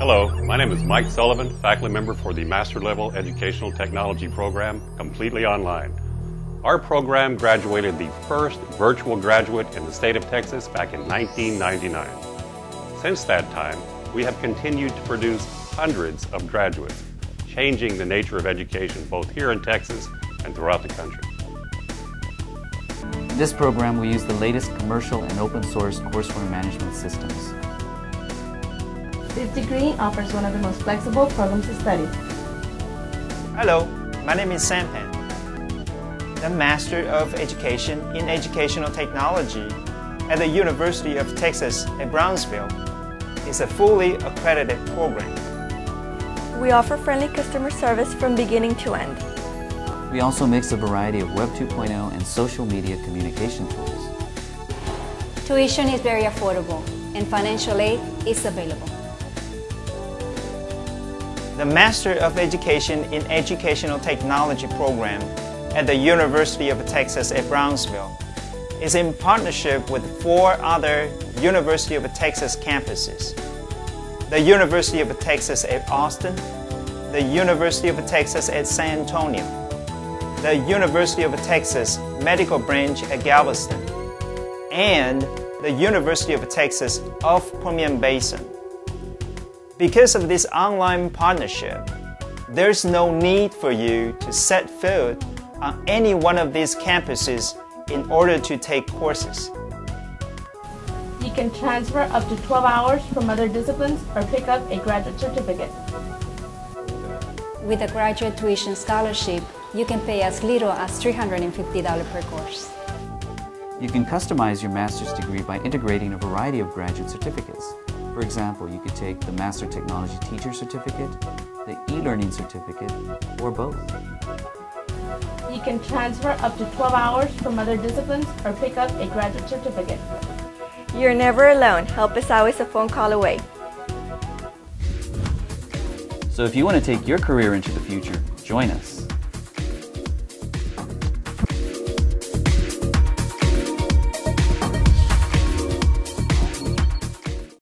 Hello, my name is Mike Sullivan, faculty member for the Master Level Educational Technology Program, completely online. Our program graduated the first virtual graduate in the state of Texas back in 1999. Since that time, we have continued to produce hundreds of graduates, changing the nature of education both here in Texas and throughout the country. In this program, we use the latest commercial and open source courseware management systems. This degree offers one of the most flexible programs to study. Hello, my name is Sam Pan, the Master of Education in Educational Technology at the University of Texas at Brownsville. It's a fully accredited program. We offer friendly customer service from beginning to end. We also mix a variety of Web 2.0 and social media communication tools. Tuition is very affordable and financial aid is available. The Master of Education in Educational Technology program at the University of Texas at Brownsville is in partnership with four other University of Texas campuses. The University of Texas at Austin, the University of Texas at San Antonio, the University of Texas Medical Branch at Galveston, and the University of Texas of Permian Basin. Because of this online partnership, there's no need for you to set foot on any one of these campuses in order to take courses. You can transfer up to 12 hours from other disciplines or pick up a graduate certificate. With a graduate tuition scholarship, you can pay as little as $350 per course. You can customize your master's degree by integrating a variety of graduate certificates. For example, you could take the Master Technology Teacher Certificate, the e-learning certificate, or both. You can transfer up to 12 hours from other disciplines or pick up a graduate certificate. You're never alone. Help is always a phone call away. So if you want to take your career into the future, join us.